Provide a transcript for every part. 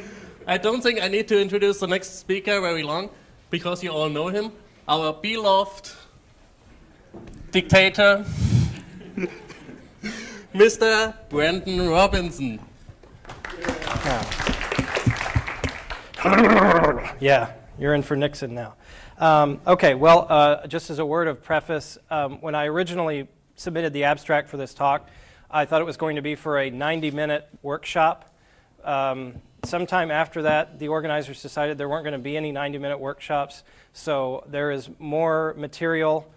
I don't think I need to introduce the next speaker very long because you all know him. Our beloved dictator, Mr. Branden Robinson. Yeah, you're in for Nixon now. Um, okay, well, uh, just as a word of preface, um, when I originally submitted the abstract for this talk, I thought it was going to be for a 90 minute workshop. Um, sometime after that, the organizers decided there weren't going to be any 90 minute workshops, so there is more material.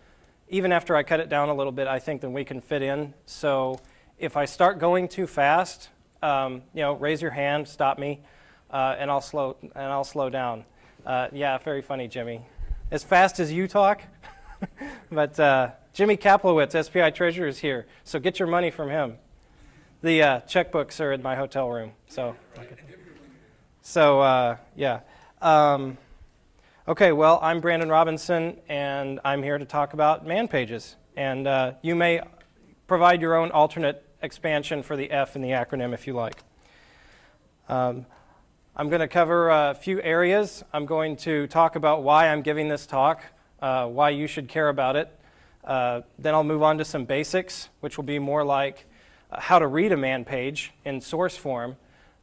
Even after I cut it down a little bit, I think, than we can fit in. So if I start going too fast, um, you know, raise your hand, stop me, uh, and I'll slow and I'll slow down. Uh, yeah, very funny, Jimmy. As fast as you talk, but uh, Jimmy Kaplowitz, SPI Treasurer, is here, so get your money from him. The uh, checkbooks are in my hotel room, so. So uh, yeah. Um, okay, well, I'm Branden Robinson, and I'm here to talk about man pages. And uh, you may provide your own alternate expansion for the F in the acronym if you like. Um, I'm going to cover a few areas. I'm going to talk about why I'm giving this talk, uh, why you should care about it. Uh, then I'll move on to some basics, which will be more like uh, how to read a man page in source form,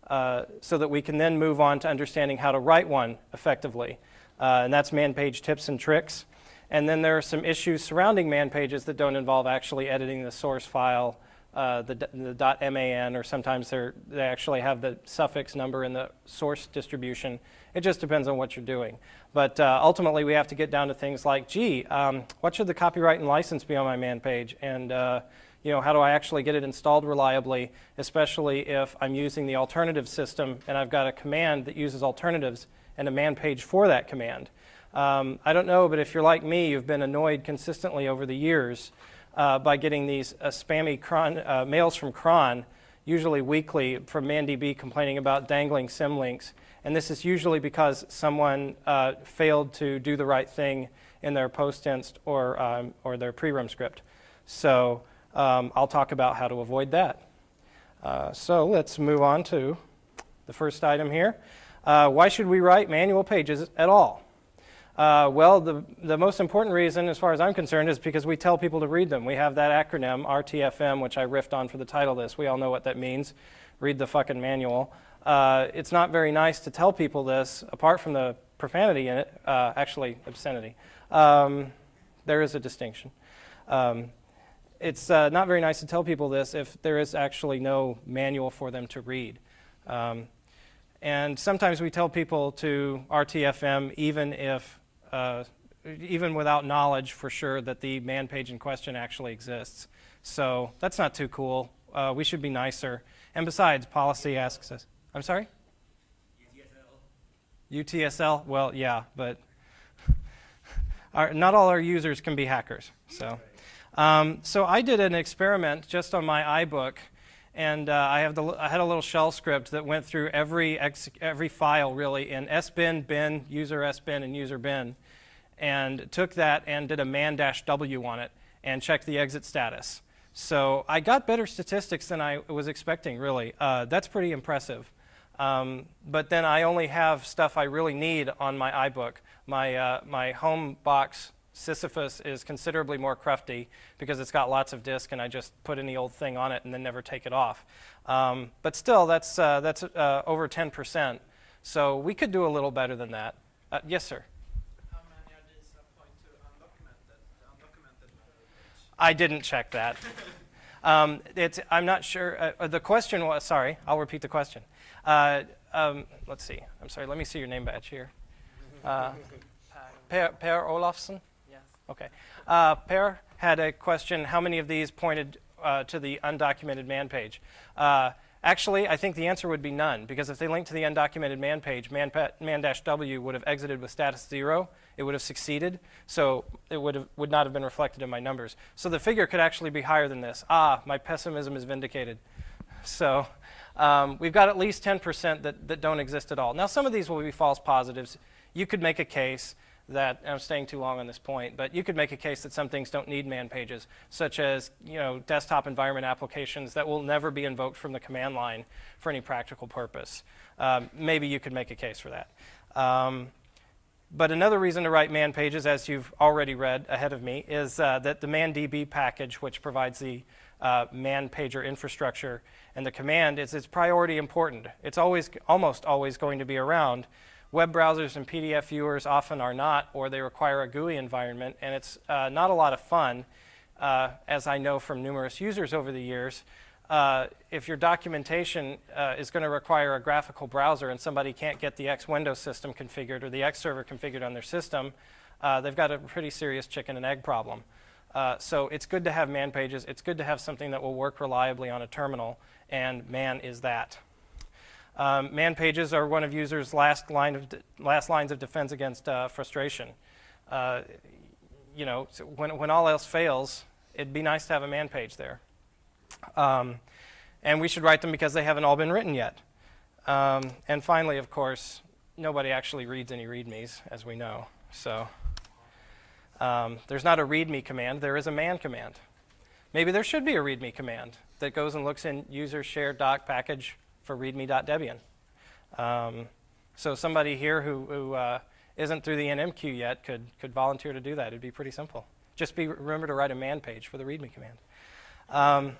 uh, so that we can then move on to understanding how to write one effectively. Uh, and that's man page tips and tricks. And then there are some issues surrounding man pages that don't involve actually editing the source file, uh, the, the .man, or sometimes they actually have the suffix number in the source distribution. It just depends on what you're doing. But uh, ultimately, we have to get down to things like, gee, um, what should the copyright and license be on my man page? And uh, you know, how do I actually get it installed reliably, especially if I'm using the alternative system and I've got a command that uses alternatives and a man page for that command. Um, I don't know, but if you're like me, you've been annoyed consistently over the years uh, by getting these uh, spammy cron, uh, mails from cron, usually weekly, from ManDB complaining about dangling symlinks. And this is usually because someone uh, failed to do the right thing in their postinst or, um, or their prerm script. So um, I'll talk about how to avoid that. Uh, so let's move on to the first item here. Uh, why should we write manual pages at all? Uh, well, the, the most important reason, as far as I'm concerned, is because we tell people to read them. We have that acronym, RTFM, which I riffed on for the title of this. We all know what that means. Read the fucking manual. Uh, it's not very nice to tell people this, apart from the profanity in it, uh, actually, obscenity. Um, there is a distinction. Um, it's uh, not very nice to tell people this if there is actually no manual for them to read. Um, and sometimes we tell people to RTFM even if, uh, even without knowledge for sure that the man page in question actually exists. So that's not too cool. Uh, we should be nicer. And besides, policy asks us. I'm sorry? UTSL. UTSL? Well, yeah, but our, not all our users can be hackers. So. Um, so I did an experiment just on my iBook, and uh, I, have the, I had a little shell script that went through every, every file really in sbin, bin, user sbin, and user bin, and took that and did a man-w on it and checked the exit status. So I got better statistics than I was expecting, really. Uh, that's pretty impressive. Um, but then I only have stuff I really need on my iBook. My, uh, my home box Sisyphus is considerably more crufty because it's got lots of disk, and I just put any old thing on it and then never take it off. Um, but still, that's, uh, that's uh, over 10%. So we could do a little better than that. Uh, yes, sir. How many are these point to undocumented, undocumented I didn't check that. um, I'm not sure. Uh, uh, the question was sorry, I'll repeat the question. Uh, um, let's see. I'm sorry, let me see your name badge here. Uh, per, Per Olofsson? Okay. Uh, Per had a question how many of these pointed uh, to the undocumented man page? Uh, actually, I think the answer would be none, because if they linked to the undocumented man page, man, man-w would have exited with status zero. It would have succeeded, so it would, have, would not have been reflected in my numbers. So the figure could actually be higher than this. Ah, my pessimism is vindicated. So um, we've got at least 10% that, that don't exist at all. Now, some of these will be false positives. You could make a case that I'm staying too long on this point, but you could make a case that some things don't need man pages, such as you know desktop environment applications that will never be invoked from the command line for any practical purpose. Um, maybe you could make a case for that. Um, but another reason to write man pages, as you've already read ahead of me, is uh, that the ManDB package, which provides the uh, man pager infrastructure and the command, is its priority important. It's always, almost always going to be around. Web browsers and PDF viewers often are not, or they require a GUI environment, and it's uh, not a lot of fun, uh, as I know from numerous users over the years, uh, if your documentation uh, is going to require a graphical browser and somebody can't get the X Windows system configured or the X server configured on their system, uh, they've got a pretty serious chicken and egg problem. Uh, so it's good to have man pages. It's good to have something that will work reliably on a terminal, and man is that. Um, man pages are one of users' last, line of last lines of defense against uh, frustration. Uh, you know, so when, when all else fails, it'd be nice to have a man page there. Um, and we should write them because they haven't all been written yet. Um, and finally, of course, nobody actually reads any readmes, as we know. So um, there's not a readme command, there is a man command. Maybe there should be a readme command that goes and looks in user shared doc package for readme.debian. Um, so somebody here who, who uh, not through the NMQ yet could, could volunteer to do that. It'd be pretty simple. Just be remember to write a man page for the readme command. Um,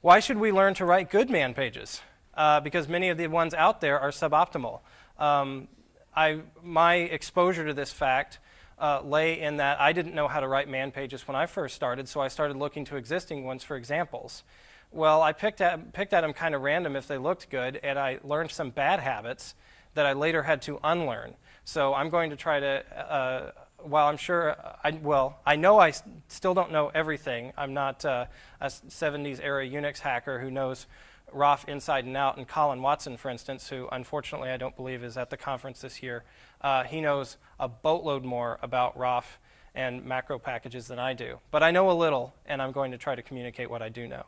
why should we learn to write good man pages? Uh, because many of the ones out there are suboptimal. Um, I, my exposure to this fact uh, lay in that I didn't know how to write man pages when I first started, so I started looking to existing ones for examples. Well, I picked at, picked at them kind of random if they looked good, and I learned some bad habits that I later had to unlearn. So I'm going to try to uh, while I'm sure, I, well, I know I still don't know everything. I'm not uh, a 70s era Unix hacker who knows roff inside and out. And Colin Watson, for instance, who unfortunately I don't believe is at the conference this year, uh, he knows a boatload more about roff and macro packages than I do. But I know a little, and I'm going to try to communicate what I do know.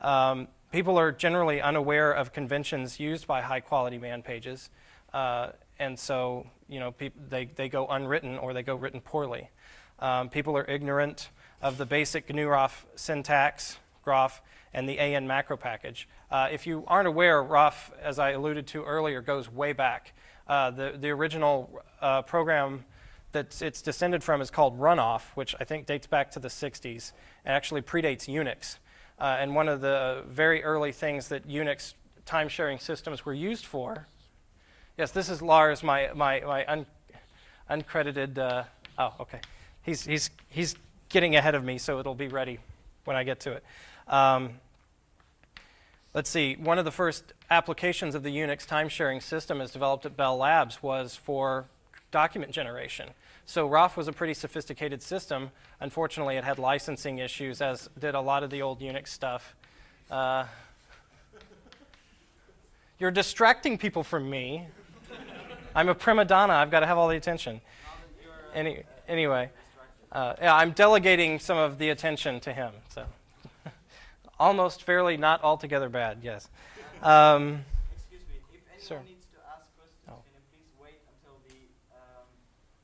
Um, people are generally unaware of conventions used by high quality man pages. Uh, and so you know they, they go unwritten or they go written poorly. Um, people are ignorant of the basic GNU roff syntax, Groff, and the AN macro package. Uh, if you aren't aware, roff, as I alluded to earlier, goes way back. Uh, the, the original uh, program that it's descended from is called Runoff, which I think dates back to the 60s and actually predates Unix. Uh, and one of the very early things that Unix time sharing systems were used for Yes, this is Lars, my, my, my un, uncredited. Uh, oh, okay. He's, he's, he's getting ahead of me, so it'll be ready when I get to it. Um, let's see. One of the first applications of the Unix time sharing system as developed at Bell Labs was for document generation. So roff was a pretty sophisticated system. Unfortunately, it had licensing issues, as did a lot of the old Unix stuff. Uh, you're distracting people from me. I'm a prima donna. I've got to have all the attention. Any, anyway, uh, yeah, I'm delegating some of the attention to him. So, almost fairly, not altogether bad. Yes. Um, Excuse me. If anyone sir. needs to ask questions, oh. can you please wait until the um,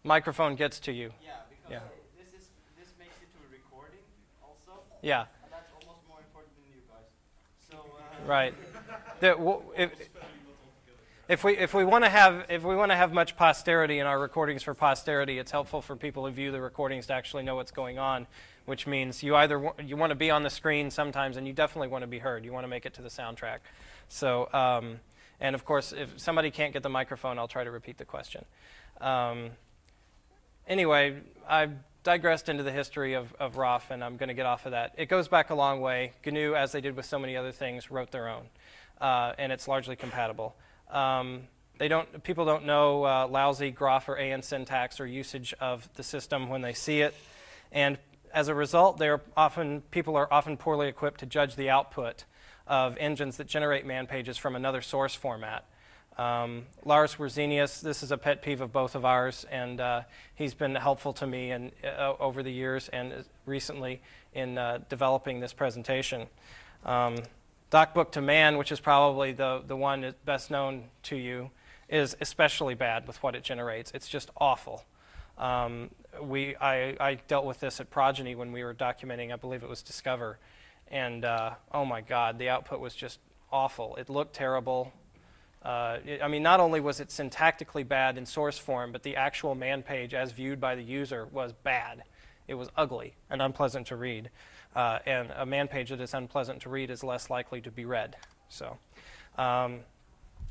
microphone gets to you? Yeah, because yeah. this is this makes it to a recording also. Yeah. And that's almost more important than you guys. So. Uh, right. the, if, if we if we want to have if we want to have much posterity in our recordings for posterity, it's helpful for people who view the recordings to actually know what's going on, which means you either w- you want to be on the screen sometimes, and you definitely want to be heard. You want to make it to the soundtrack. So, um, and of course, if somebody can't get the microphone, I'll try to repeat the question. Um, anyway, I digressed into the history of, of and I'm going to get off of that. It goes back a long way. GNU, as they did with so many other things, wrote their own, uh, and it's largely compatible. Um, they don't, people don't know uh, lousy Groff or AN syntax or usage of the system when they see it. And as a result, they're often, people are often poorly equipped to judge the output of engines that generate man pages from another source format. Um, Lars Wirzenius, this is a pet peeve of both of ours, and uh, he's been helpful to me and, uh, over the years and recently in uh, developing this presentation. Um, DocBook to Man, which is probably the, the one best known to you, is especially bad with what it generates. It's just awful. Um, we, I, I, dealt with this at Progeny when we were documenting, I believe it was Discover. And uh, oh my God, the output was just awful. It looked terrible. Uh, it, I mean, not only was it syntactically bad in source form, but the actual man page, as viewed by the user, was bad. It was ugly and unpleasant to read. Uh, and a man page that is unpleasant to read is less likely to be read. So, um,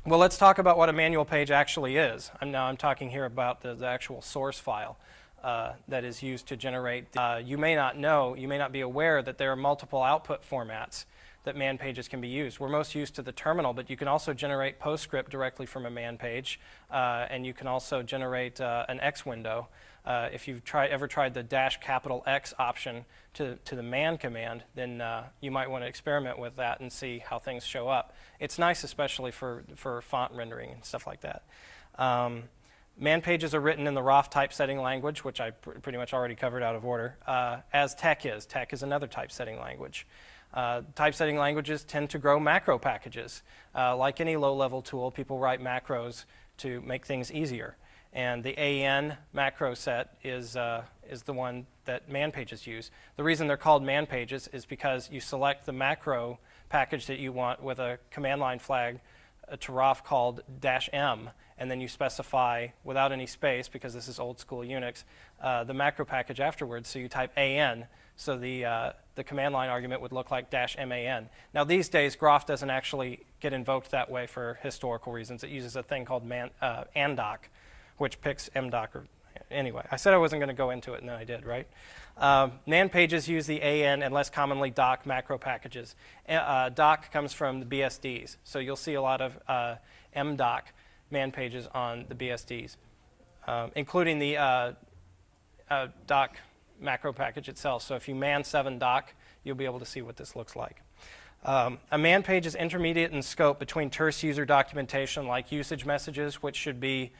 well, let's talk about what a manual page actually is. I'm now I'm talking here about the, the actual source file uh, that is used to generate. Uh, you may not know, you may not be aware that there are multiple output formats that man pages can be used. We're most used to the terminal, but you can also generate PostScript directly from a man page, uh, and you can also generate uh, an X window. Uh, if you've try, ever tried the dash capital X option to, to the man command, then uh, you might want to experiment with that and see how things show up. It's nice, especially for, for font rendering and stuff like that. Um, man pages are written in the roff typesetting language, which I pr- pretty much already covered out of order, uh, as TeX is. TeX is another typesetting language. Uh, typesetting languages tend to grow macro packages. Uh, like any low level tool, people write macros to make things easier. And the AN macro set is, uh, is the one that man pages use. The reason they're called man pages is because you select the macro package that you want with a command line flag to roff called dash M, and then you specify without any space, because this is old school Unix, uh, the macro package afterwards. So you type AN, so the, uh, the command line argument would look like dash MAN. Now, these days, Groff doesn't actually get invoked that way for historical reasons. It uses a thing called man, uh, ANDOC, which picks MDOC. Or, anyway, I said I wasn't going to go into it, and then I did, right? Um, man pages use the AN and less commonly doc macro packages. Uh, doc comes from the BSDs, so you'll see a lot of uh, MDOC man pages on the BSDs, um, including the uh, uh, doc macro package itself. So if you man 7 doc, you'll be able to see what this looks like. Um, a man page is intermediate in scope between terse user documentation like usage messages, which should be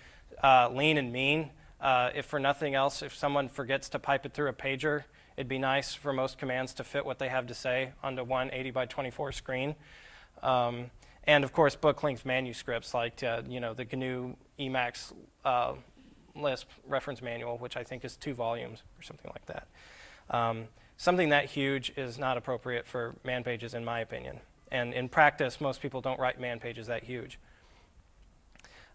uh, lean and mean. Uh, if for nothing else, if someone forgets to pipe it through a pager, it'd be nice for most commands to fit what they have to say onto one 80 by 24 screen. Um, and of course, book length manuscripts like uh, you know the GNU Emacs uh, Lisp reference manual, which I think is two volumes or something like that. Um, something that huge is not appropriate for man pages, in my opinion. And in practice, most people don't write man pages that huge.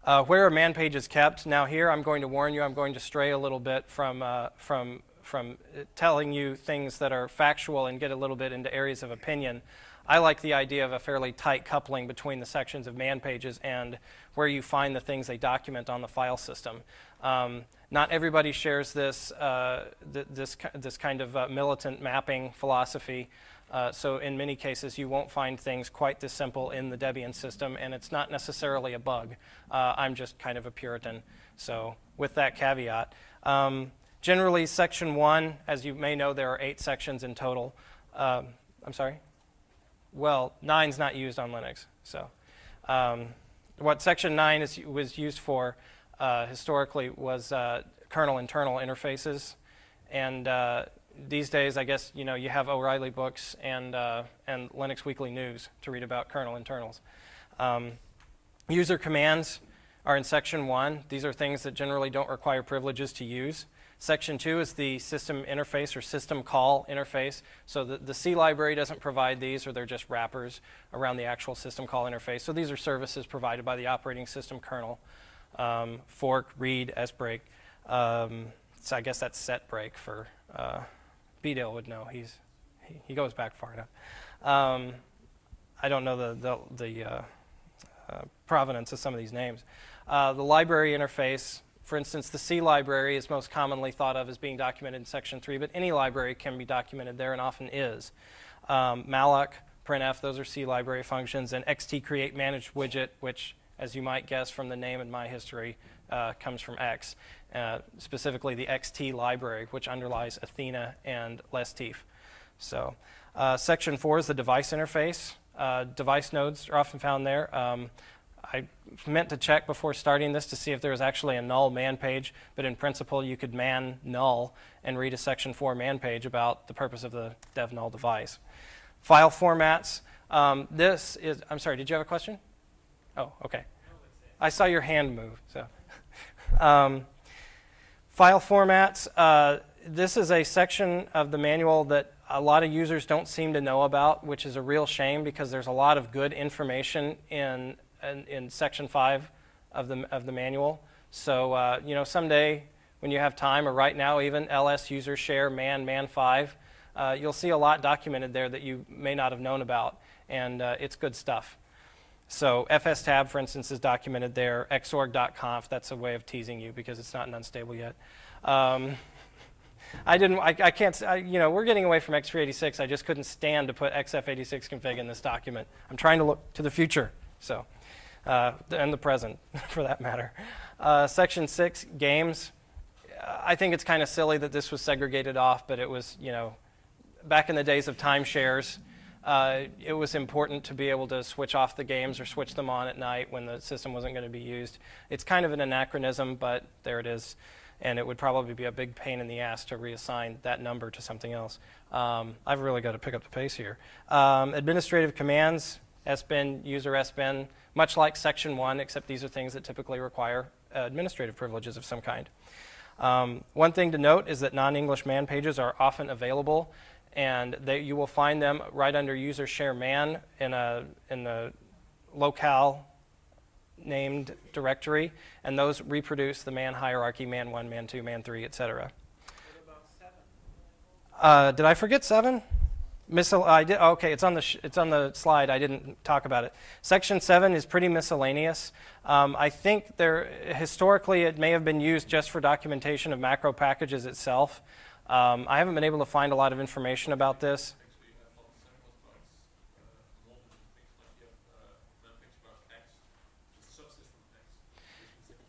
Uh, where are man pages kept? Now, here I'm going to warn you, I'm going to stray a little bit from, uh, from, from telling you things that are factual and get a little bit into areas of opinion. I like the idea of a fairly tight coupling between the sections of man pages and where you find the things they document on the file system. Um, not everybody shares this, uh, th- this, this kind of uh, militant mapping philosophy. Uh, so, in many cases, you won't find things quite this simple in the Debian system, and it's not necessarily a bug. Uh, I'm just kind of a Puritan. So, with that caveat, um, generally, section one, as you may know, there are eight sections in total. Um, I'm sorry? Well, nine's not used on Linux. So, um, what section nine is, was used for uh, historically was uh, kernel internal interfaces, and uh, these days, I guess you know you have O'Reilly books and uh, and Linux Weekly News to read about kernel internals. Um, user commands are in section one. These are things that generally don't require privileges to use. Section two is the system interface or system call interface. So the, the C library doesn't provide these, or they're just wrappers around the actual system call interface. So these are services provided by the operating system kernel um, fork, read, sbrk. Um, so I guess that's set break for uh, Bdale would know. He's he, he, goes back far enough. Um, I don't know the the, the uh, uh, provenance of some of these names. Uh, the library interface, for instance, the C library is most commonly thought of as being documented in Section 3, but any library can be documented there and often is. Um, malloc, printf, those are C library functions, and xtcreate managed widget, which as you might guess from the name in my history, uh, comes from X, uh, specifically the XT library, which underlies Athena and LessTif. So, uh, section four is the device interface. Uh, device nodes are often found there. Um, I meant to check before starting this to see if there was actually a null man page, but in principle, you could man null and read a section 4 man page about the purpose of the dev null device. File formats. Um, this is, I'm sorry, did you have a question? Oh, okay. I saw your hand move. So, um, File formats. Uh, this is a section of the manual that a lot of users don't seem to know about, which is a real shame because there's a lot of good information in, in, in section 5 of the, of the manual. So, uh, you know, someday when you have time, or right now even, ls user share man man 5, uh, you'll see a lot documented there that you may not have known about, and uh, it's good stuff. So fstab, for instance, is documented there. xorg.conf, that's a way of teasing you because it's not an unstable yet. Um, I didn't. I, I can't. I, you know, we're getting away from x386. I just couldn't stand to put xf86 config in this document. I'm trying to look to the future, so uh, and the present, for that matter. Uh, section six, games. I think it's kind of silly that this was segregated off, but it was, you know, back in the days of timeshares, uh, it was important to be able to switch off the games or switch them on at night when the system wasn't going to be used. It's kind of an anachronism, but there it is and it would probably be a big pain in the ass to reassign that number to something else. Um, I've really got to pick up the pace here. Um, administrative commands, sbin, user sbin, much like section one, except these are things that typically require uh, administrative privileges of some kind. Um, one thing to note is that non-English man pages are often available, and they, you will find them right under user share man in, a, in the locale named directory, and those reproduce the man hierarchy, man 1, man 2, man 3, etc. Uh, did I forget 7? Miscel- I did, okay, it's on, the sh- it's on the slide. I didn't talk about it. Section 7 is pretty miscellaneous. Um, I think there, historically it may have been used just for documentation of macro packages itself. Um, I haven't been able to find a lot of information about this.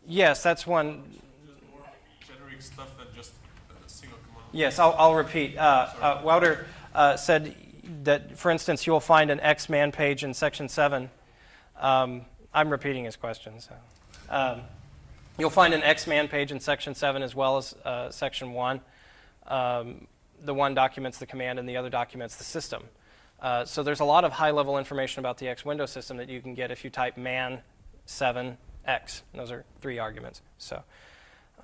Yes, that's one. Generic stuff than just a single command. Yes, I'll, I'll repeat. Uh, uh, Wouter uh, said that, for instance, you'll find an X man page in section 7. Um, I'm repeating his question. So. Um, you'll find an X man page in section 7 as well as uh, section 1. Um, the one documents the command and the other documents the system. Uh, so there's a lot of high level information about the X window system that you can get if you type man 7 x. Those are three arguments. So,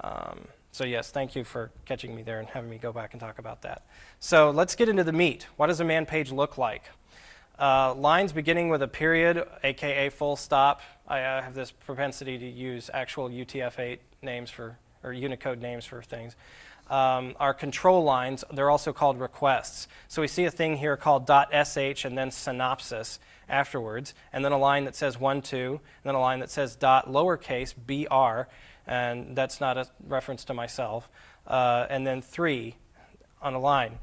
um, so yes, thank you for catching me there and having me go back and talk about that. So let's get into the meat. What does a man page look like? Uh, lines beginning with a period, aka full stop. I uh, have this propensity to use actual UTF-8 names for, or Unicode names for things. Um, are control lines. They're also called requests. So we see a thing here called .sh and then synopsis afterwards, and then a line that says 1, 2, and then a line that says dot lowercase br, and that's not a reference to myself, uh, and then 3 on a line.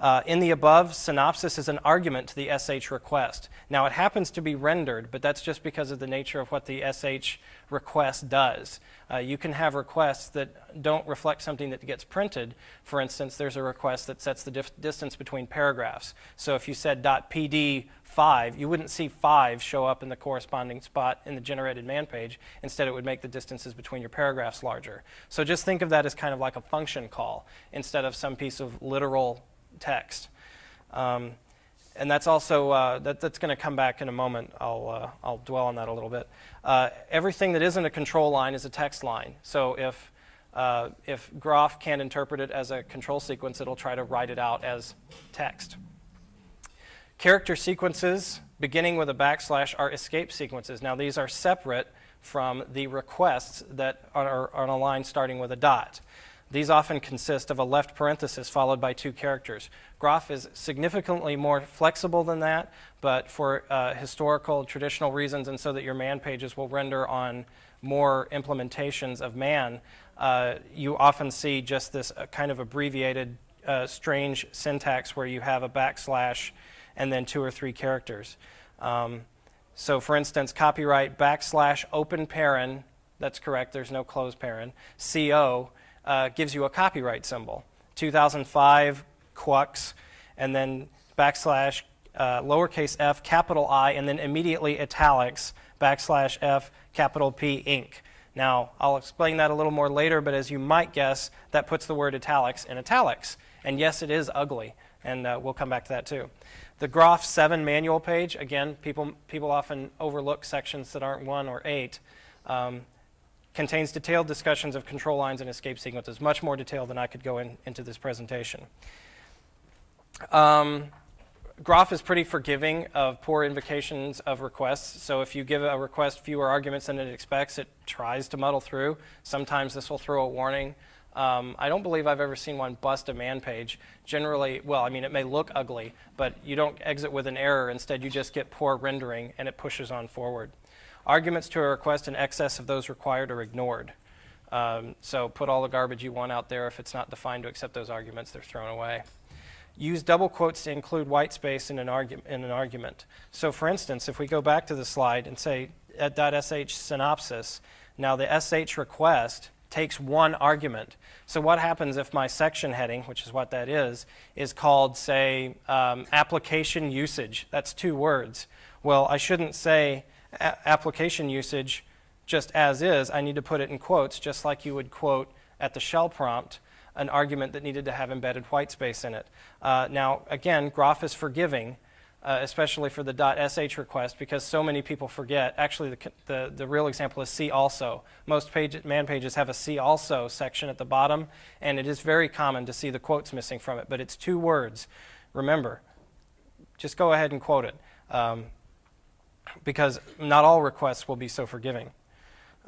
Uh, in the above, synopsis is an argument to the SH request. Now, it happens to be rendered, but that's just because of the nature of what the SH request does. Uh, you can have requests that don't reflect something that gets printed. For instance, there's a request that sets the distance between paragraphs. So if you said .pd 5, you wouldn't see 5 show up in the corresponding spot in the generated man page. Instead, it would make the distances between your paragraphs larger. So just think of that as kind of like a function call instead of some piece of literal text. Um, and that's also uh, that, that's going to come back in a moment. I'll uh, I'll dwell on that a little bit. Uh, everything that isn't a control line is a text line. So if uh, if Groff can't interpret it as a control sequence, it'll try to write it out as text. Character sequences beginning with a backslash are escape sequences. Now, these are separate from the requests that are on a line starting with a dot. These often consist of a left parenthesis followed by two characters. Groff is significantly more flexible than that, but for uh, historical, traditional reasons, and so that your man pages will render on more implementations of man, uh, you often see just this uh, kind of abbreviated, uh, strange syntax where you have a backslash and then two or three characters. Um, so, for instance, copyright backslash open paren, that's correct, there's no closed paren, CO uh, gives you a copyright symbol. 2005 Quux, and then backslash uh, lowercase f, capital I, and then immediately italics, backslash f, capital P, Inc. Now, I'll explain that a little more later, but as you might guess, that puts the word italics in italics. And yes, it is ugly, and uh, we'll come back to that too. The Groff 7 manual page, again, people, people often overlook sections that aren't 1 or 8. Um, contains detailed discussions of control lines and escape sequences, much more detailed than I could go in, into this presentation. Um, Groff is pretty forgiving of poor invocations of requests. So if you give a request fewer arguments than it expects, it tries to muddle through. Sometimes this will throw a warning. Um, I don't believe I've ever seen one bust a man page. Generally, well, I mean, it may look ugly, but you don't exit with an error. Instead, you just get poor rendering and it pushes on forward. Arguments to a request in excess of those required are ignored. Um, so put all the garbage you want out there. If it's not defined to accept those arguments, they're thrown away. Use double quotes to include white space in an, argu- in an argument. So, for instance, if we go back to the slide and say at .sh synopsis, now the sh request takes one argument. So, what happens if my section heading, which is what that is, is called, say, um, application usage? That's two words. Well, I shouldn't say application usage just as is. I need to put it in quotes, just like you would quote at the shell prompt an argument that needed to have embedded white space in it. Uh, now, again, Groff is forgiving, uh, especially for the .sh request, because so many people forget. Actually, the, the, the real example is see also. Most page, man pages have a see also section at the bottom, and it is very common to see the quotes missing from it, but it's two words. Remember, just go ahead and quote it, um, because not all requests will be so forgiving.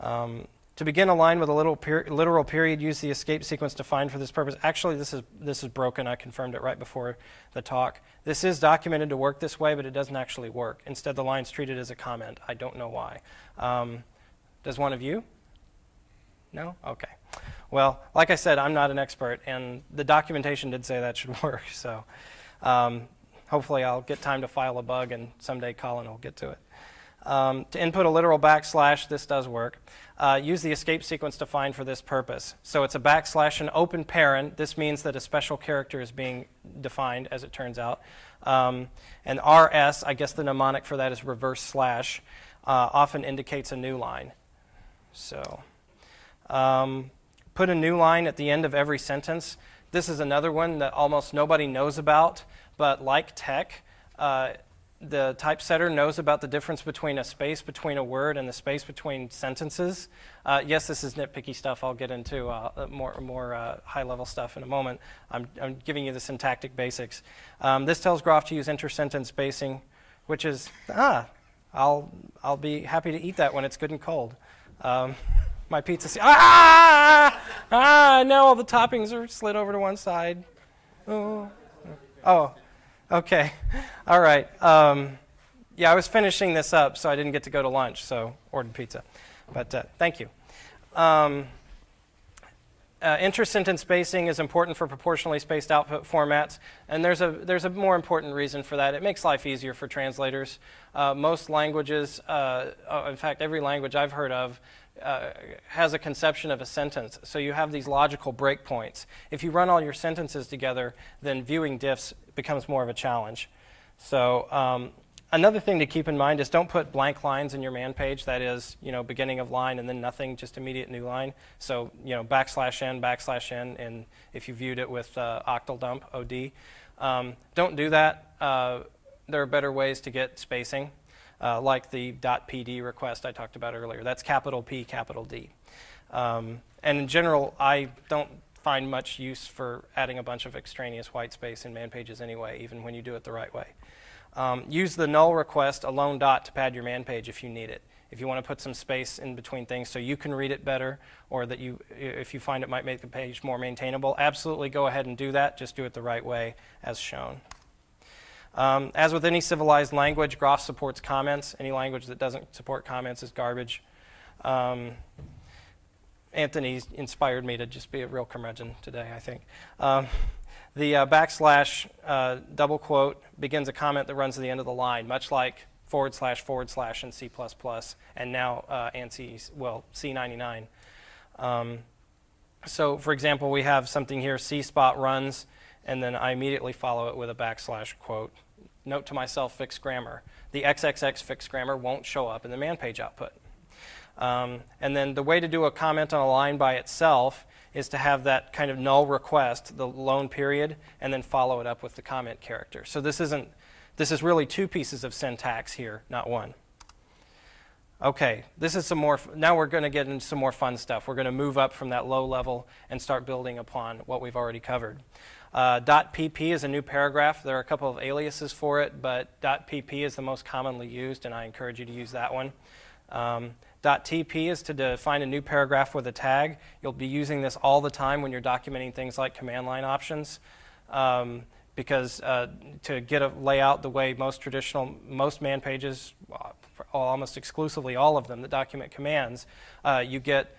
Um, to begin a line with a little per- literal period, use the escape sequence defined for this purpose. Actually, this is, this is broken. I confirmed it right before the talk. This is documented to work this way, but it doesn't actually work. Instead, the line's treated as a comment. I don't know why. Um, does one of you? No? Okay. Well, like I said, I'm not an expert, and the documentation did say that should work. So um, hopefully, I'll get time to file a bug, and someday Colin will get to it. Um, to input a literal backslash, this does work. Uh, use the escape sequence defined for this purpose. So it's a backslash, an open parent. This means that a special character is being defined, as it turns out. Um, and RS, I guess the mnemonic for that is reverse slash, uh, often indicates a new line. So um, put a new line at the end of every sentence. This is another one that almost nobody knows about, but like TeX, uh, the typesetter knows about the difference between a space between a word and the space between sentences. Uh, yes, this is nitpicky stuff. I'll get into uh, more, more uh, high level stuff in a moment. I'm, I'm, giving you the syntactic basics. Um, this tells Groff to use inter-sentence spacing, which is, ah, I'll, I'll be happy to eat that when it's good and cold. Um, my pizza, ah, ah, now all the toppings are slid over to one side. Oh, oh. Okay. All right. Um, yeah, I was finishing this up, so I didn't get to go to lunch, so ordered pizza. But uh, thank you. Um, uh, intersentence spacing is important for proportionally spaced output formats, and there's a, there's a more important reason for that. It makes life easier for translators. Uh, most languages, uh, uh in fact, every language I've heard of, uh, has a conception of a sentence. So you have these logical breakpoints. If you run all your sentences together, then viewing diffs becomes more of a challenge. So um, another thing to keep in mind is don't put blank lines in your man page. That is, you know, beginning of line and then nothing, just immediate new line. So you know, backslash n, backslash n, and if you viewed it with uh, octal dump, OD. Um, don't do that. Uh, there are better ways to get spacing, uh, like the .pd request I talked about earlier. That's capital P, capital D. Um, and in general, I don't find much use for adding a bunch of extraneous white space in man pages anyway, even when you do it the right way. Um, use the null request alone dot to pad your man page if you need it. If you want to put some space in between things so you can read it better, or that you, if you find it might make the page more maintainable, absolutely go ahead and do that. Just do it the right way as shown. Um, as with any civilized language, Groff supports comments. Any language that doesn't support comments is garbage. Um, Anthony inspired me to just be a real curmudgeon today, I think. Um, the uh, backslash uh, double quote begins a comment that runs to the end of the line, much like forward slash forward slash in C++, and now uh, ANSI, well, C99. Um, so, for example, we have something here, C spot runs, and then I immediately follow it with a backslash quote. Note to myself, fixed grammar. The XXX fixed grammar won't show up in the man page output. Um, and then the way to do a comment on a line by itself is to have that kind of null request, the lone period, and then follow it up with the comment character. So this isn't this is really two pieces of syntax here, not one. Okay, this is some more. Now we're going to get into some more fun stuff. We're going to move up from that low level and start building upon what we've already covered. Uh, .pp is a new paragraph. There are a couple of aliases for it, but dot .pp is the most commonly used, and I encourage you to use that one. Um, .tp is to define a new paragraph with a tag. You'll be using this all the time when you're documenting things like command line options. Um, because uh, to get a layout the way most traditional, most man pages, uh, almost exclusively all of them that document commands, uh, you get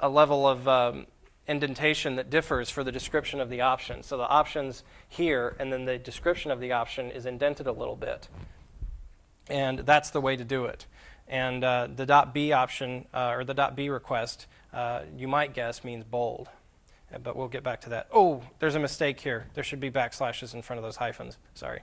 a level of um, indentation that differs for the description of the option. So the option's here, and then the description of the option is indented a little bit. And that's the way to do it. And uh, the .b option, uh, or the dot .b request, uh, you might guess means bold but we'll get back to that. Oh, there's a mistake here. There should be backslashes in front of those hyphens. Sorry.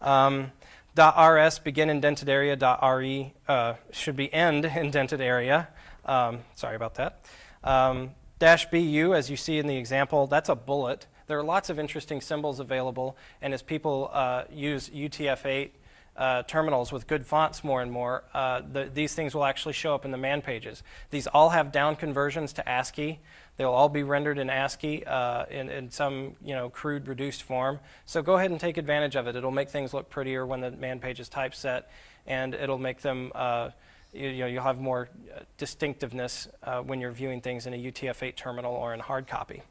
Um, .rs begin indented area. .re uh, should be end indented area. Um, sorry about that. Um, dash BU, as you see in the example, that's a bullet. There are lots of interesting symbols available, and as people uh, use UTF-8 uh, terminals with good fonts more and more, uh, the, these things will actually show up in the man pages. These all have down conversions to ASCII. They'll all be rendered in ASCII uh, in, in, some you know crude reduced form. So go ahead and take advantage of it. It'll make things look prettier when the man page is typeset, and it'll make them uh, you, you, know you'll have more uh, distinctiveness uh, when you're viewing things in a UTF-8 terminal or in hard copy.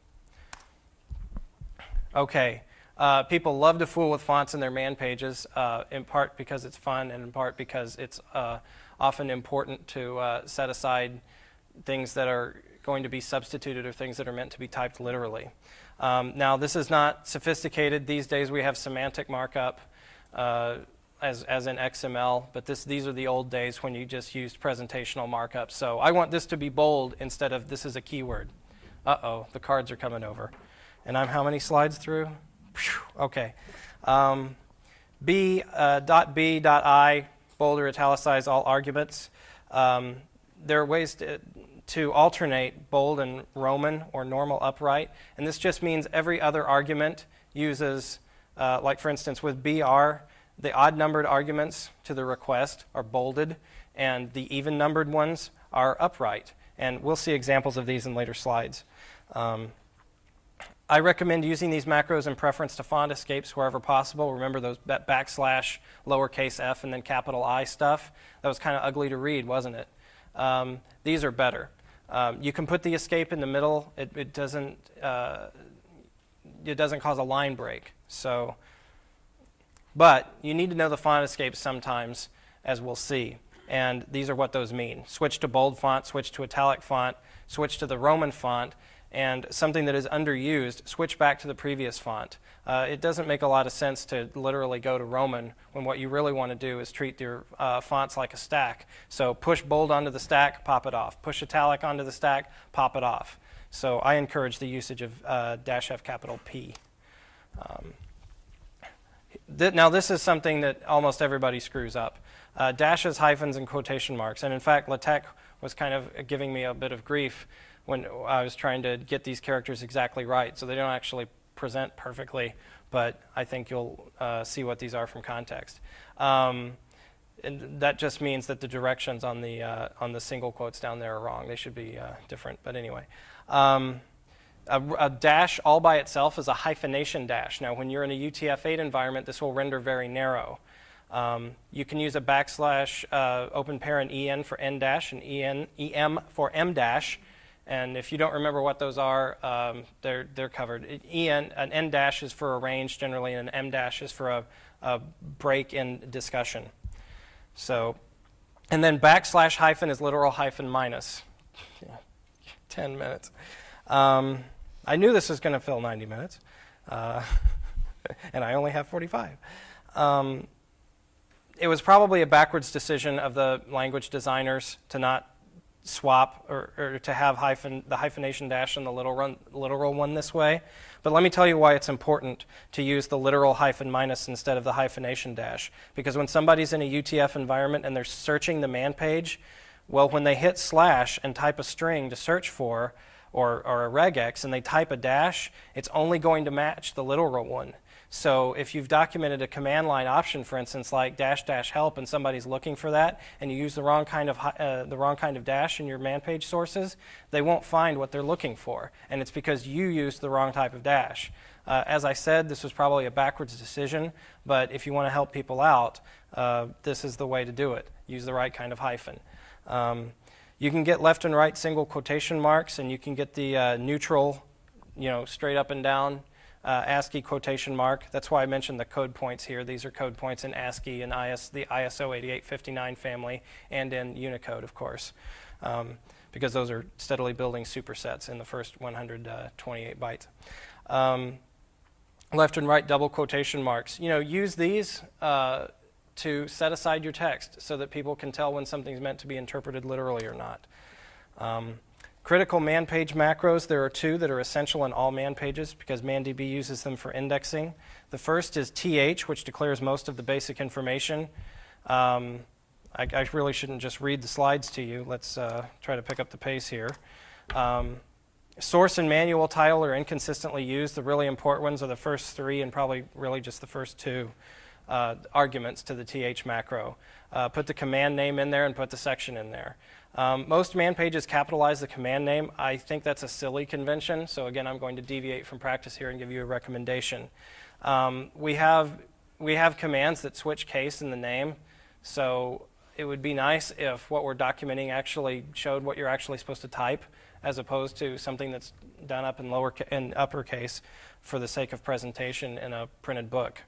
Okay. Uh, people love to fool with fonts in their man pages, uh, in part because it's fun, and in part because it's often important to set aside things that are going to be substituted or things that are meant to be typed literally. Um, now, this is not sophisticated. These days we have semantic markup uh, as, as in XML, but this, these are the old days when you just used presentational markup. So I want this to be bold instead of this is a keyword. Uh oh, the cards are coming over. And I'm how many slides through? Okay. Um, B, uh, dot B, dot I, bold or italicize all arguments. Um, there are ways to, to alternate bold and Roman or normal upright. And this just means every other argument uses, uh, like for instance with BR, the odd numbered arguments to the request are bolded, and the even numbered ones are upright. And we'll see examples of these in later slides. Um, I recommend using these macros in preference to font escapes wherever possible. Remember those backslash, lowercase f, and then capital I stuff? That was kind of ugly to read, wasn't it? Um, these are better. Um, you can put the escape in the middle. It, it doesn't uh, it doesn't cause a line break. So, but you need to know the font escapes sometimes, as we'll see. And these are what those mean. Switch to bold font, switch to italic font, switch to the Roman font, and something that is underused, switch back to the previous font. Uh, it doesn't make a lot of sense to literally go to Roman when what you really want to do is treat your uh, fonts like a stack. So push bold onto the stack, pop it off. Push italic onto the stack, pop it off. So I encourage the usage of uh, dash F capital P. Um, th now this is something that almost everybody screws up. Uh, dashes, hyphens, and quotation marks. And in fact, LaTeX was kind of giving me a bit of grief when I was trying to get these characters exactly right. So they don't actually present perfectly, but I think you'll uh, see what these are from context. Um, and that just means that the directions on the uh, on the single quotes down there are wrong. They should be uh, different. But anyway, um, a, a, dash all by itself is a hyphenation dash. Now, when you're in a UTF-8 environment, this will render very narrow. Um, you can use a backslash uh, open parent en for n dash and en em for m dash. And if you don't remember what those are, um, they're, they're covered. En, an N dash is for a range generally, and an M dash is for a, a break in discussion. So, and then backslash hyphen is literal hyphen minus. 10 minutes. Um, I knew this was going to fill 90 minutes, uh, and I only have 45. Um, it was probably a backwards decision of the language designers to not swap or, or, to have hyphen, the hyphenation dash and the literal, literal one this way. But let me tell you why it's important to use the literal hyphen minus instead of the hyphenation dash. Because when somebody's in a UTF environment and they're searching the man page, well, when they hit slash and type a string to search for, or, or a regex, and they type a dash, it's only going to match the literal one. So if you've documented a command line option, for instance, like dash dash help, and somebody's looking for that, and you use the wrong kind of uh, the wrong kind of dash in your man page sources, they won't find what they're looking for, and it's because you used the wrong type of dash. Uh, as I said, this was probably a backwards decision, but if you want to help people out, uh, this is the way to do it. Use the right kind of hyphen. Um, you can get left and right single quotation marks, and you can get the uh, neutral, you know, straight up and down uh, ASCII quotation mark. That's why I mentioned the code points here. These are code points in ASCII and IS, the ISO 8859 family and in Unicode, of course, um, because those are steadily building supersets in the first 128 bytes. Um, left and right double quotation marks. You know, use these uh, to set aside your text so that people can tell when something's meant to be interpreted literally or not. Um, Critical man page macros, there are two that are essential in all man pages because ManDB uses them for indexing. The first is th, which declares most of the basic information. Um, I, I, really shouldn't just read the slides to you. Let's uh, try to pick up the pace here. Um, source and manual title are inconsistently used. The really important ones are the first three and probably really just the first two uh, arguments to the th macro. Uh, put the command name in there and put the section in there. Um, most man pages capitalize the command name. I think that's a silly convention. So again, I'm going to deviate from practice here and give you a recommendation. Um, we have we have commands that switch case in the name. So it would be nice if what we're documenting actually showed what you're actually supposed to type, as opposed to something that's done up in lower in uppercase for the sake of presentation in a printed book.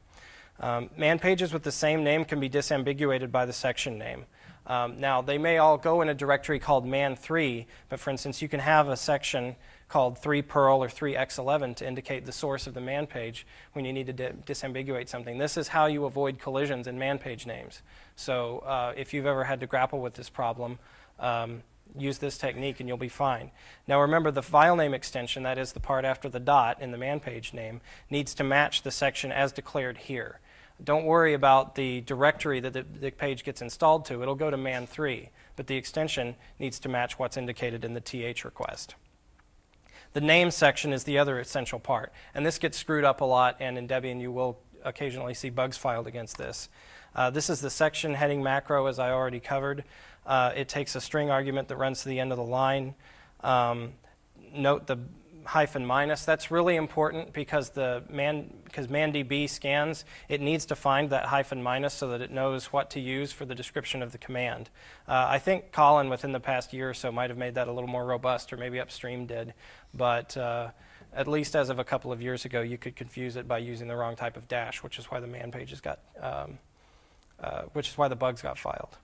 Um, man pages with the same name can be disambiguated by the section name. Um, now, they may all go in a directory called man3, but for instance, you can have a section called 3perl or 3x11 to indicate the source of the man page when you need to di- disambiguate something. This is how you avoid collisions in man page names. So, uh, if you've ever had to grapple with this problem, um, use this technique and you'll be fine. Now remember the file name extension, that is the part after the dot in the man page name, needs to match the section as declared here. Don't worry about the directory that the, the, page gets installed to. It'll go to man3, but the extension needs to match what's indicated in the th request. The name section is the other essential part, and this gets screwed up a lot, and in Debian you will occasionally see bugs filed against this. Uh, this is the section heading macro, as I already covered. Uh, it takes a string argument that runs to the end of the line. Um, note the hyphen minus. That's really important because the man because ManDB scans, it needs to find that hyphen minus so that it knows what to use for the description of the command. Uh, I think Colin, within the past year or so, might have made that a little more robust, or maybe Upstream did. But uh, at least as of a couple of years ago, you could confuse it by using the wrong type of dash, which is why the man pages got, um, uh, which is why the bugs got filed.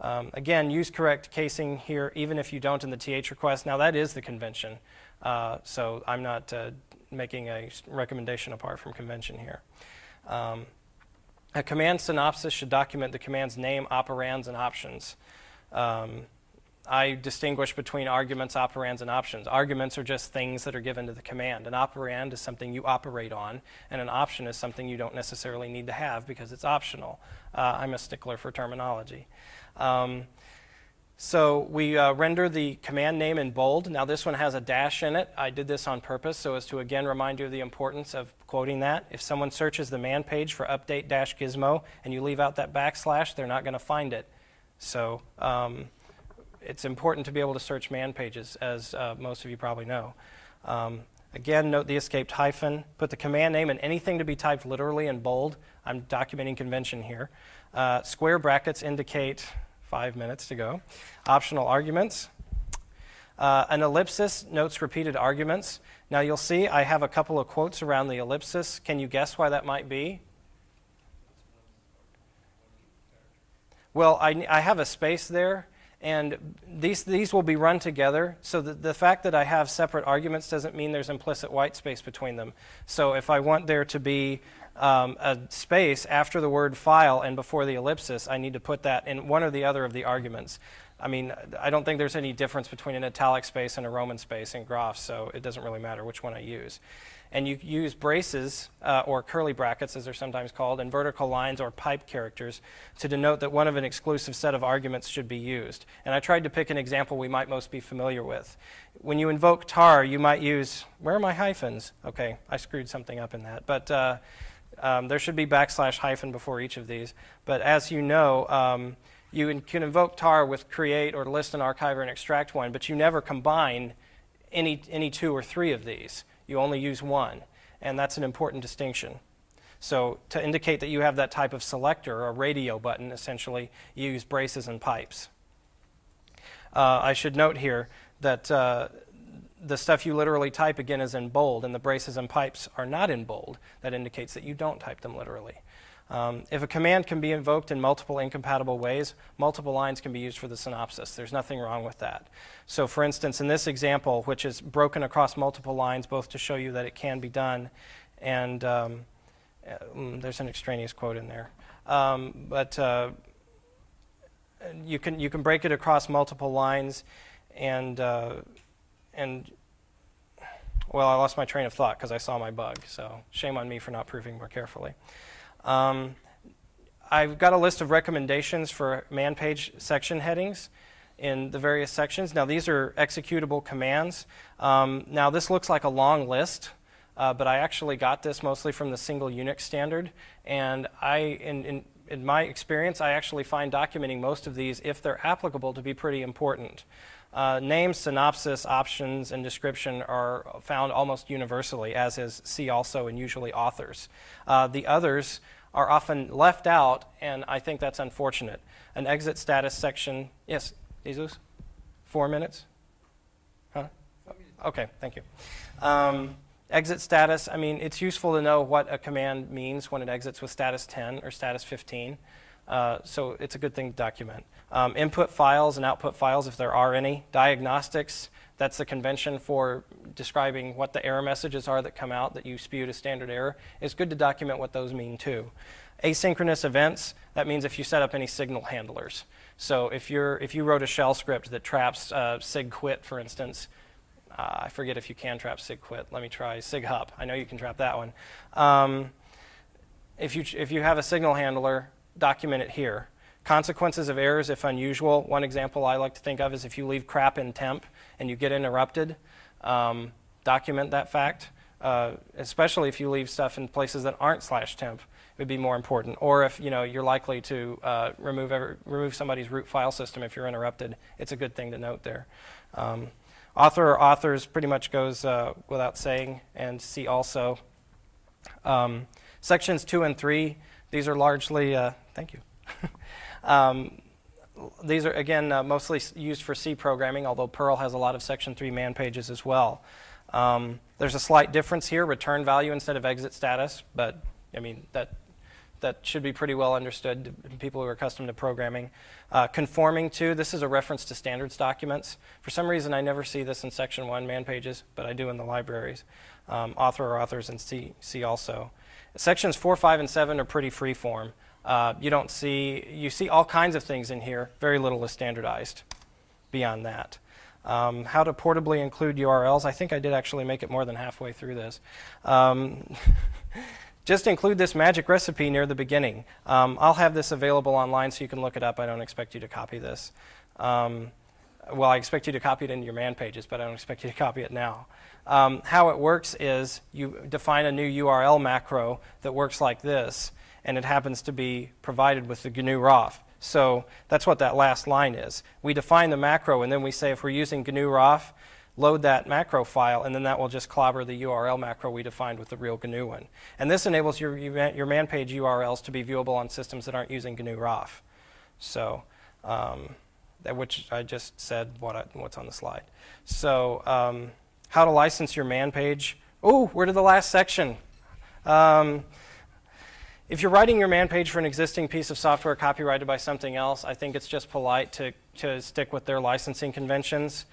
Um, again, use correct casing here, even if you don't in the th request. Now that is the convention. Uh, so I'm not uh, making a recommendation apart from convention here. Um, a command synopsis should document the command's name, operands, and options. Um, I distinguish between arguments, operands, and options. Arguments are just things that are given to the command. An operand is something you operate on, and an option is something you don't necessarily need to have because it's optional. Uh, I'm a stickler for terminology. Um, so we uh, render the command name in bold. Now this one has a dash in it. I did this on purpose so as to again remind you of the importance of quoting that. If someone searches the man page for update dash gizmo and you leave out that backslash, they're not going to find it. So um, it's important to be able to search man pages, as uh, most of you probably know. Um, again, note the escaped hyphen. Put the command name and anything to be typed literally in bold. I'm documenting convention here. Uh, square brackets indicate five minutes to go. Optional arguments. Uh, an ellipsis notes repeated arguments. Now you'll see I have a couple of quotes around the ellipsis. Can you guess why that might be? Well, I, I have a space there, and these, these will be run together. So the, the fact that I have separate arguments doesn't mean there's implicit white space between them. So if I want there to be um, a space after the word file and before the ellipsis, I need to put that in one or the other of the arguments. I mean, I don't think there's any difference between an italic space and a Roman space in groff, so it doesn't really matter which one I use. And you use braces, uh, or curly brackets as they're sometimes called, and vertical lines or pipe characters to denote that one of an exclusive set of arguments should be used. And I tried to pick an example we might most be familiar with. When you invoke tar, you might use, where are my hyphens? Okay, I screwed something up in that. But uh, Um, there should be backslash hyphen before each of these. But as you know, um, you in- can invoke tar with create or list an archiver and extract one, but you never combine any, any two or three of these. You only use one, and that's an important distinction. So to indicate that you have that type of selector, a radio button, essentially, you use braces and pipes. Uh, I should note here that uh, the stuff you literally type again is in bold, and the braces and pipes are not in bold. That indicates that you don't type them literally. Um, if a command can be invoked in multiple incompatible ways, multiple lines can be used for the synopsis. There's nothing wrong with that. So, for instance, in this example, which is broken across multiple lines, both to show you that it can be done, and um, uh, mm, there's an extraneous quote in there. Um, but uh, you can you can break it across multiple lines, and uh, and well, I lost my train of thought because I saw my bug. So shame on me for not proving more carefully. Um, I've got a list of recommendations for man page section headings in the various sections. Now, these are executable commands. Um, now, this looks like a long list, uh, but I actually got this mostly from the single Unix standard. And I, in, in, in my experience, I actually find documenting most of these, if they're applicable, to be pretty important. Uh, name, synopsis, options, and description are found almost universally, as is see also and usually authors. Uh, the others are often left out, and I think that's unfortunate. An exit status section, yes, Jesus? Four minutes? Huh? Okay, thank you. Um, exit status, I mean, it's useful to know what a command means when it exits with status 10 or status 15. Uh, so it's a good thing to document. Um, input files and output files, if there are any. Diagnostics, that's the convention for describing what the error messages are that come out that you spew to standard error. It's good to document what those mean too. Asynchronous events, that means if you set up any signal handlers. So if, you're, if you wrote a shell script that traps uh, sigquit, for instance, uh, I forget if you can trap sigquit. Let me try sighup. I know you can trap that one. Um, if, you, if you have a signal handler, document it here. Consequences of errors, if unusual. One example I like to think of is if you leave crap in temp and you get interrupted, um, document that fact, uh, especially if you leave stuff in places that aren't slash temp. It would be more important. Or if you know you're likely to uh, remove every, remove somebody's root file system if you're interrupted, it's a good thing to note there. Um, author or authors pretty much goes uh, without saying, and see also. Um, sections two and three, these are largely, uh, thank you. Um, these are, again, uh, mostly used for C programming, although Perl has a lot of Section 3 man pages as well. Um, there's a slight difference here, return value instead of exit status, but I mean, that, that should be pretty well understood to people who are accustomed to programming. Uh, conforming to, this is a reference to standards documents. For some reason, I never see this in Section 1 man pages, but I do in the libraries. Um, author or authors in C, C also. Sections 4, 5, and 7 are pretty free form. Uh, you don't see, you see all kinds of things in here. Very little is standardized beyond that. Um, how to portably include URLs. I think I did actually make it more than halfway through this. Um, just include this magic recipe near the beginning. Um, I'll have this available online so you can look it up. I don't expect you to copy this. Um, well, I expect you to copy it into your man pages, but I don't expect you to copy it now. Um, how it works is you define a new URL macro that works like this and it happens to be provided with the GNU roff. So that's what that last line is. We define the macro, and then we say if we're using GNU roff, load that macro file, and then that will just clobber the URL macro we defined with the real GNU one. And this enables your, your man page URLs to be viewable on systems that aren't using GNU roff. So, um, that, which I just said what I, what's on the slide. So, um, how to license your man page. Oh, we're to the last section. Um, if you're writing your man page for an existing piece of software copyrighted by something else, I think it's just polite to, to stick with their licensing conventions.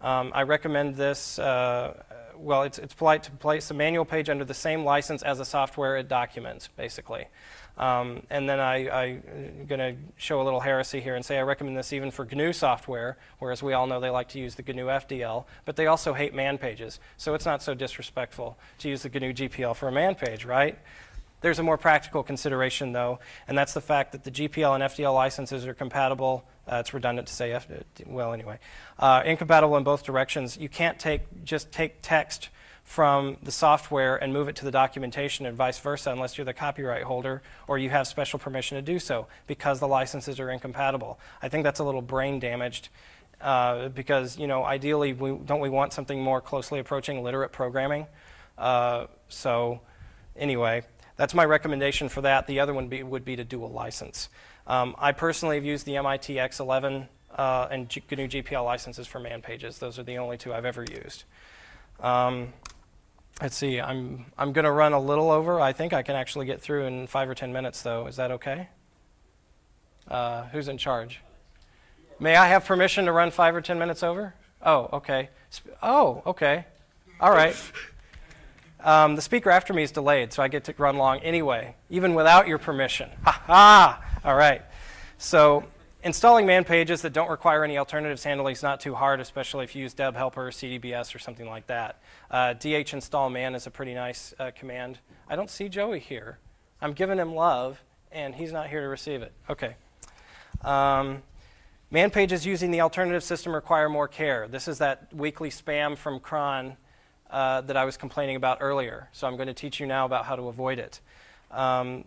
Um, I recommend this. Uh, well, it's, it's polite to place a manual page under the same license as the software it documents, basically. Um, and then I, am going to show a little heresy here and say I recommend this even for GNU software, whereas we all know they like to use the GNU FDL, but they also hate man pages. So it's not so disrespectful to use the GNU GPL for a man page, right? There's a more practical consideration, though, and that's the fact that the GPL and FDL licenses are compatible. Uh, it's redundant to say, F- well, anyway, uh, incompatible in both directions. You can't take just take text from the software and move it to the documentation and vice versa unless you're the copyright holder or you have special permission to do so because the licenses are incompatible. I think that's a little brain damaged uh, because, you know, ideally, we, don't we want something more closely approaching literate programming? Uh, so, anyway, that's my recommendation for that. The other one be, would be to dual license. Um, I personally have used the MIT X11 uh, and GNU GPL licenses for man pages. Those are the only two I've ever used. Um, let's see, I'm, I'm going to run a little over. I think I can actually get through in five or ten minutes, though. Is that okay? Uh, who's in charge? May I have permission to run five or ten minutes over? Oh, okay. Oh, okay. All right. Um, the speaker after me is delayed, so I get to run long anyway, even without your permission. Ha ha! All right. So, installing man pages that don't require any alternatives handling is not too hard, especially if you use debhelper, CDBS, or something like that. Uh, dh_installman is a pretty nice uh, command. I don't see Joey here. I'm giving him love, and he's not here to receive it. Okay. Um, man pages using the alternative system require more care. This is that weekly spam from cron uh, that I was complaining about earlier. So I'm going to teach you now about how to avoid it. Um,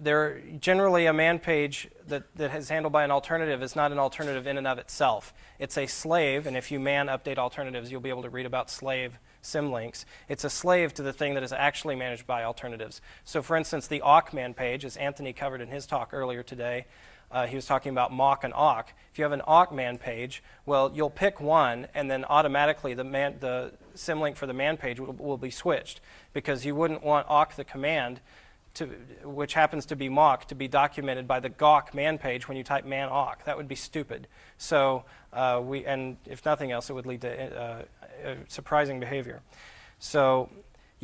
there generally a man page that, that is handled by an alternative is not an alternative in and of itself. It's a slave, and if you man update alternatives, you'll be able to read about slave symlinks. It's a slave to the thing that is actually managed by alternatives. So, for instance, the awk man page, as Anthony covered in his talk earlier today, uh, he was talking about mawk and awk. If you have an awk man page, well, you'll pick one, and then automatically the, man, the symlink for the man page will, will be switched because you wouldn't want awk the command, to, which happens to be mawk, to be documented by the gawk man page when you type man awk. That would be stupid. So uh, we, and if nothing else, it would lead to uh, uh, surprising behavior. So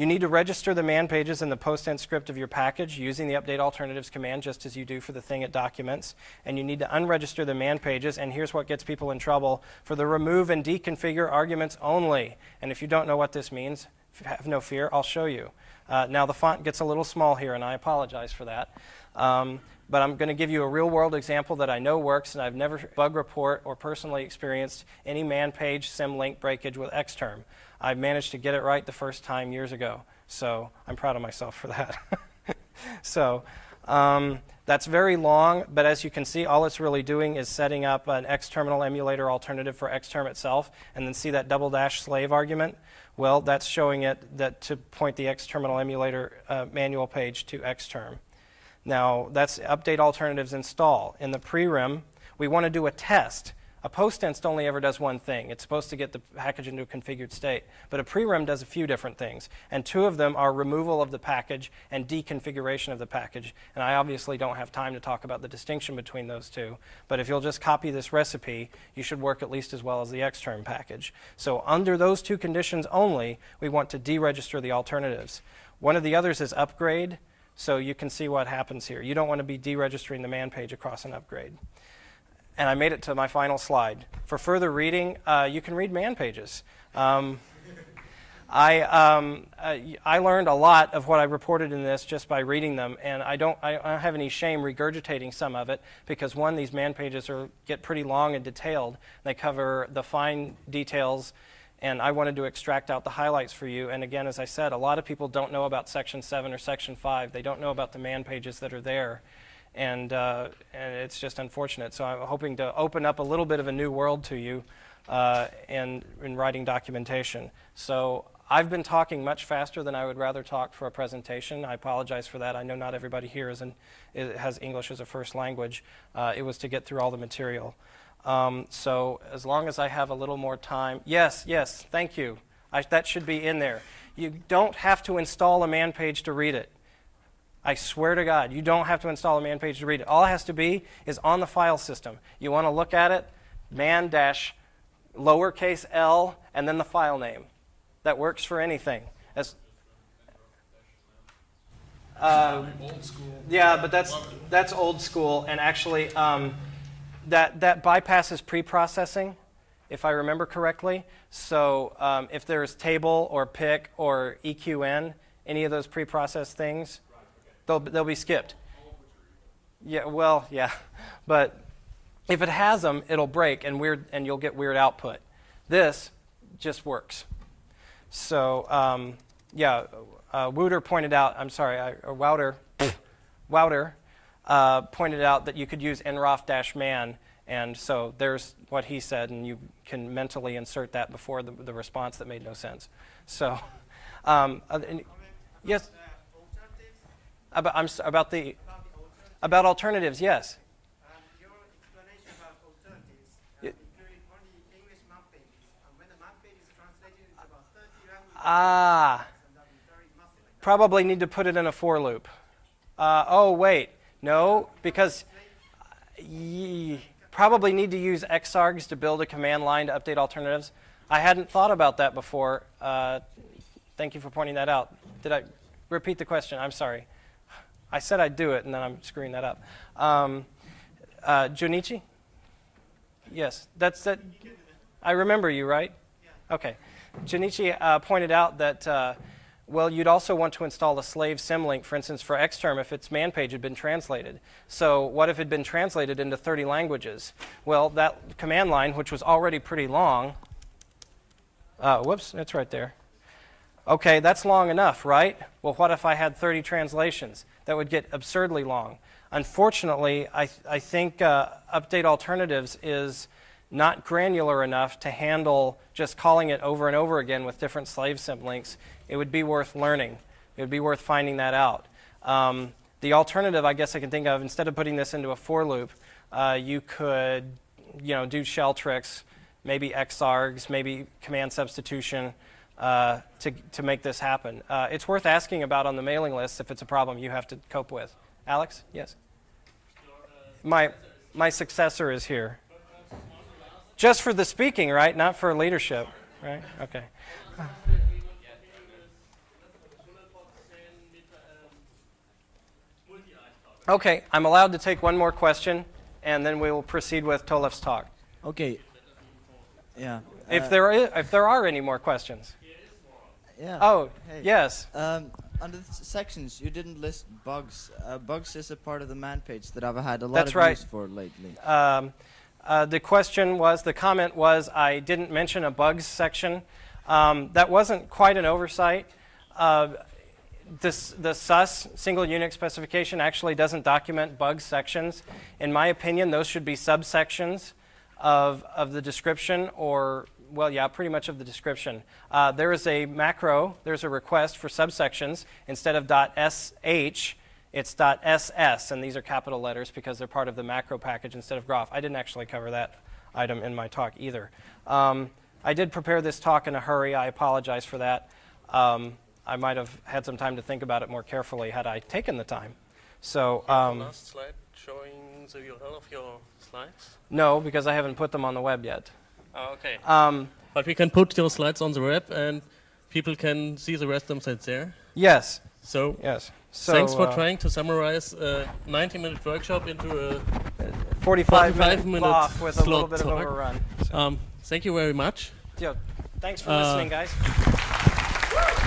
you need to register the man pages in the postinst script of your package using the update alternatives command just as you do for the thing it documents. And you need to unregister the man pages, and here's what gets people in trouble, for the remove and deconfigure arguments only. And if you don't know what this means, have no fear, I'll show you. Uh, now the font gets a little small here, and I apologize for that. Um, but I'm going to give you a real world example that I know works, and I've never bug report or personally experienced any man page symlink breakage with Xterm. I managed to get it right the first time years ago. So I'm proud of myself for that. so um, that's very long, but as you can see, all it's really doing is setting up an Xterminal emulator alternative for Xterm itself, and then see that double dash slave argument. Well, that's showing it that to point the Xterminal emulator uh, manual page to Xterm. Now, that's update alternatives install. In the prerm, we want to do a test a postinst only ever does one thing. It's supposed to get the package into a configured state. But a prerm does a few different things. And two of them are removal of the package and deconfiguration of the package. And I obviously don't have time to talk about the distinction between those two. But if you'll just copy this recipe, you should work at least as well as the Xterm package. So under those two conditions only, we want to deregister the alternatives. One of the others is upgrade. So you can see what happens here. You don't want to be deregistering the man page across an upgrade and I made it to my final slide. For further reading, uh, you can read man pages. Um, I, um, uh, I learned a lot of what I reported in this just by reading them, and I don't, I don't have any shame regurgitating some of it because one, these man pages are, get pretty long and detailed. They cover the fine details, and I wanted to extract out the highlights for you. And again, as I said, a lot of people don't know about Section 7 or Section 5. They don't know about the man pages that are there and, uh, and it's just unfortunate. So I'm hoping to open up a little bit of a new world to you uh, in, in writing documentation. So I've been talking much faster than I would rather talk for a presentation. I apologize for that. I know not everybody here is in, has English as a first language. Uh, it was to get through all the material. Um, so as long as I have a little more time, yes, yes, thank you. I, that should be in there. You don't have to install a man page to read it. I swear to God, you don't have to install a man page to read it. All it has to be is on the file system. You want to look at it, man dash lowercase l, and then the file name. That works for anything. As, uh, yeah, but that's that's old school, and actually, um, that that bypasses pre-processing, if I remember correctly. So um, if there's table or pic or EQN, any of those pre-processed things, they'll, they'll be skipped. Yeah, well, yeah. But if it has them, it'll break and, weird, and you'll get weird output. This just works. So, um, yeah, uh, Wouter pointed out, I'm sorry, I, or Wouter, Wouter uh, pointed out that you could use nroff-man, and so there's what he said, and you can mentally insert that before the, the response that made no sense. So, um, uh, yes, about, I'm, about the about alternatives, yes. Your explanation about alternatives uh, Yeah. included only English map pages, and when the map page is translated, it's about 30 languages, Ah, and that is very massive. probably need to put it in a for loop. Uh, oh, wait. No, because ye, probably need to use xargs to build a command line to update alternatives. I hadn't thought about that before. Uh, thank you for pointing that out. Did I repeat the question? I'm sorry. I said I'd do it, and then I'm screwing that up. Um, uh, Junichi? Yes, that's that. I remember you, right? Okay. Junichi uh, pointed out that, uh, well, you'd also want to install a slave symlink, for instance, for Xterm if its man page had been translated. So, what if it had been translated into 30 languages? Well, that command line, which was already pretty long, uh, whoops, it's right there. Okay, that's long enough, right? Well, what if I had 30 translations? That would get absurdly long. Unfortunately, I, th- I think uh, Update Alternatives is not granular enough to handle just calling it over and over again with different slave symlinks. It would be worth learning. It would be worth finding that out. Um, the alternative, I guess I can think of, instead of putting this into a for loop, uh, you could, you know, do shell tricks, maybe xargs, maybe command substitution uh, to, to make this happen. Uh, it's worth asking about on the mailing list if it's a problem you have to cope with. Alex? Yes? My, my successor is here. Just for the speaking, right? Not for leadership, right? Okay. Okay, I'm allowed to take one more question, and then we will proceed with Tollef's talk. Okay. Yeah. If uh, there, is, if there are any more questions. Yeah. Oh, Hey. yes. Um, under the sections, you didn't list bugs. Uh, bugs is a part of the man page that I've had a lot That's of right. use for lately. Um, uh, the question was, the comment was, I didn't mention a bugs section. Um, that wasn't quite an oversight. Uh, this, the SUS, single Unix specification, actually doesn't document bugs sections. In my opinion, those should be subsections of, of the description, or, well, yeah, pretty much of the description. Uh, there is a macro, there's a request for subsections. Instead of .sh, it's .ss, and these are capital letters because they're part of the macro package instead of groff. I didn't actually cover that item in my talk either. Um, I did prepare this talk in a hurry. I apologize for that. Um, I might have had some time to think about it more carefully had I taken the time. So, um, last slide showing the URL of your slides. no, because I haven't put them on the web yet. Oh, okay. Um, But we can put your slides on the web and people can see the rest themselves there. yes, So, yes. So, thanks for uh, trying to summarize a 90 minute workshop into a. 45 minute 45 minute off with a little slot bit of talk. overrun. So, Um, thank you very much. yeah, thanks for Uh, listening, guys.